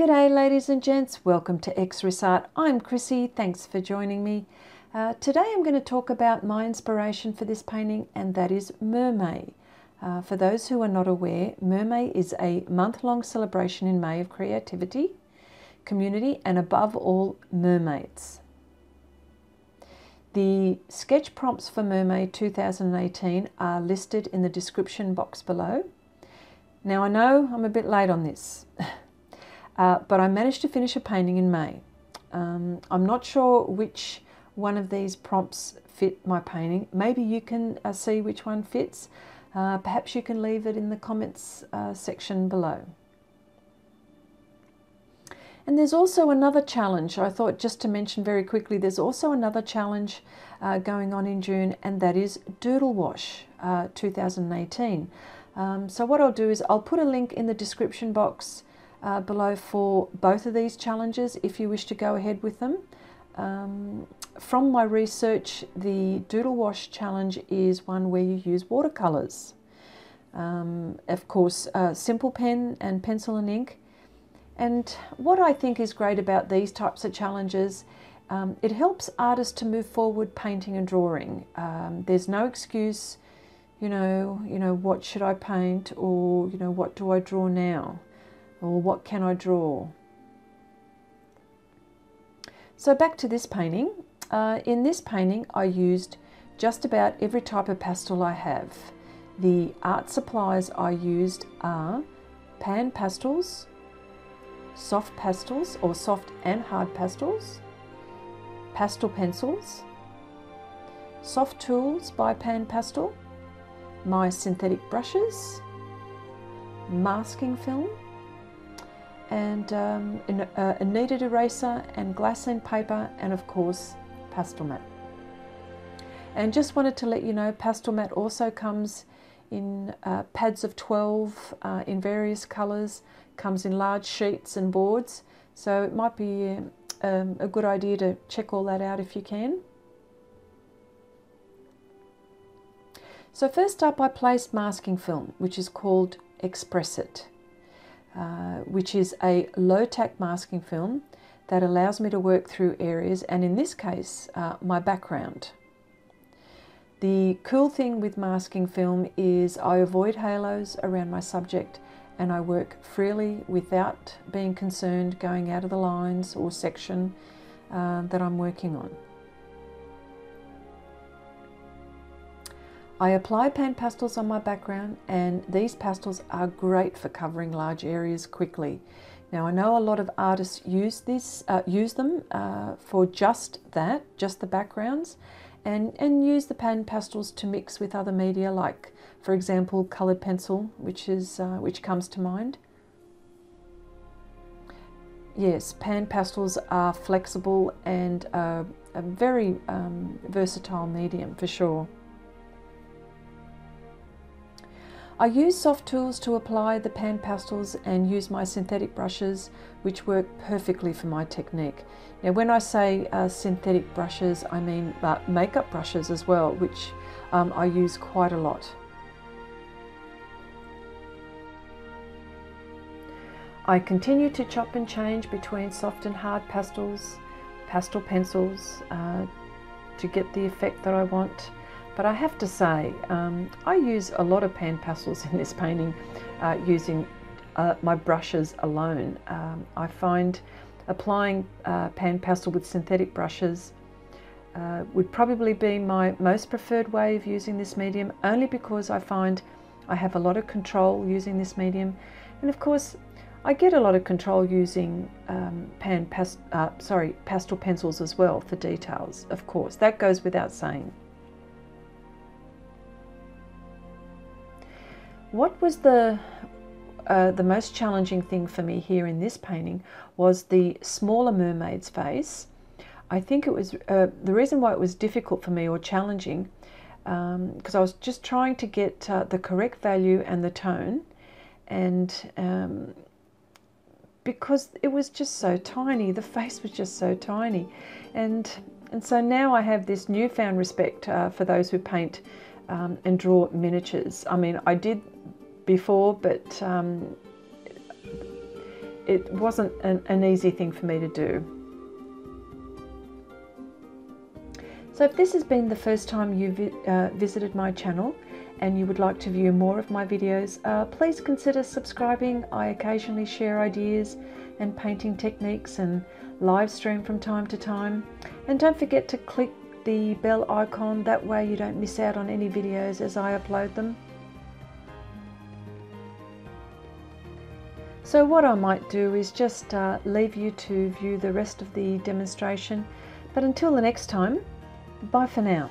G'day ladies and gents, welcome to Art. I'm Chrissy, thanks for joining me. Uh, today I'm going to talk about my inspiration for this painting and that is MerMay. Uh, for those who are not aware, MerMay is a month-long celebration in May of creativity, community and above all mermaids. The sketch prompts for MerMay 2018 are listed in the description box below. Now I know I'm a bit late on this. Uh, but I managed to finish a painting in May. Um, I'm not sure which one of these prompts fit my painting. Maybe you can uh, see which one fits. Uh, perhaps you can leave it in the comments uh, section below. And there's also another challenge. I thought just to mention very quickly, there's also another challenge uh, going on in June, and that is Doodlewash uh, 2018. Um, so what I'll do is I'll put a link in the description box uh, below for both of these challenges if you wish to go ahead with them. Um, from my research, the Doodlewash challenge is one where you use watercolours. Um, of course, uh, simple pen and pencil and ink. And what I think is great about these types of challenges, um, it helps artists to move forward painting and drawing. Um, there's no excuse, you know, you know, what should I paint or, you know, what do I draw now? Or what can I draw? So back to this painting. Uh, in this painting I used just about every type of pastel I have. The art supplies I used are pan pastels, soft pastels or soft and hard pastels, pastel pencils, soft tools by Pan Pastel, my synthetic brushes, masking film, and um, a, a kneaded eraser and glassine paper and of course Pastelmat. And just wanted to let you know Pastelmat also comes in uh, pads of 12 uh, in various colours, comes in large sheets and boards so it might be um, a good idea to check all that out if you can. So first up I placed masking film which is called Xpress It. Uh, which is a low tack masking film that allows me to work through areas and in this case uh, my background. The cool thing with masking film is I avoid halos around my subject and I work freely without being concerned going out of the lines or section uh, that I'm working on. I apply pan pastels on my background and these pastels are great for covering large areas quickly. Now I know a lot of artists use this, uh, use them uh, for just that, just the backgrounds, and, and use the pan pastels to mix with other media like, for example, coloured pencil, which, is, uh, which comes to mind. Yes, pan pastels are flexible and a very um, versatile medium for sure. I use soft tools to apply the pan pastels and use my synthetic brushes which work perfectly for my technique. Now when I say uh, synthetic brushes I mean uh, makeup brushes as well which um, I use quite a lot. I continue to chop and change between soft and hard pastels, pastel pencils uh, to get the effect that I want. But I have to say, um, I use a lot of pan pastels in this painting uh, using uh, my brushes alone. Um, I find applying uh, pan pastel with synthetic brushes uh, would probably be my most preferred way of using this medium, only because I find I have a lot of control using this medium. And of course, I get a lot of control using um, pan past, uh, sorry, pastel pencils as well for details, of course. That goes without saying. What was the uh, the most challenging thing for me here in this painting was the smaller mermaid's face. I think it was uh, the reason why it was difficult for me or challenging because um, I was just trying to get uh, the correct value and the tone and um, because it was just so tiny the face was just so tiny and and so now I have this newfound respect uh, for those who paint um, and draw miniatures. I mean, I did before, but um, it wasn't an, an easy thing for me to do. So if this has been the first time you've uh, visited my channel and you would like to view more of my videos, uh, please consider subscribing. I occasionally share ideas and painting techniques and live stream from time to time. And don't forget to click the bell icon, that way you don't miss out on any videos as I upload them. So what I might do is just uh, leave you to view the rest of the demonstration. But until the next time, bye for now.